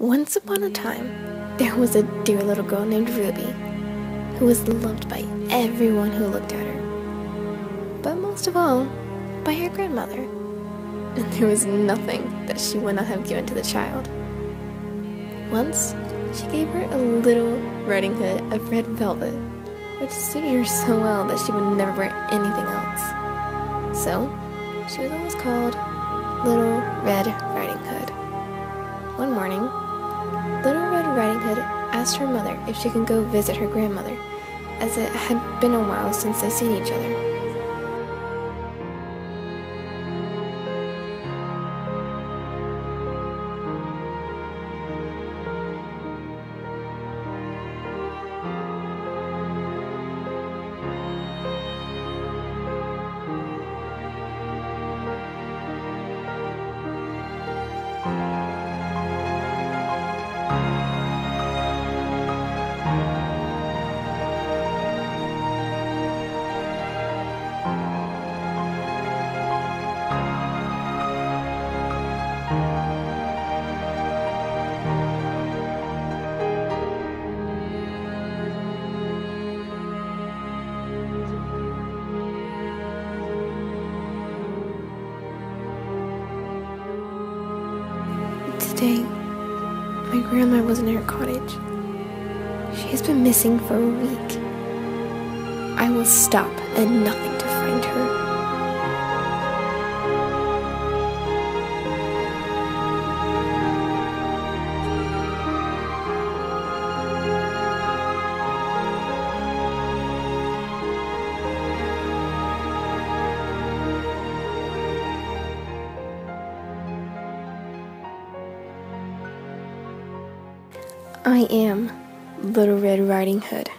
Once upon a time, there was a dear little girl named Ruby who was loved by everyone who looked at her, but most of all, by her grandmother. And there was nothing that she would not have given to the child. Once, she gave her a little riding hood of red velvet, which suited her so well that she would never wear anything else. So, she was always called Little Red Riding Hood. One morning, Little Red Riding Hood asked her mother if she could go visit her grandmother, as it had been a while since they'd seen each other. Today, my grandma was in her cottage. She has been missing for a week. I will stop at nothing to find her. I am Little Red Riding Hood.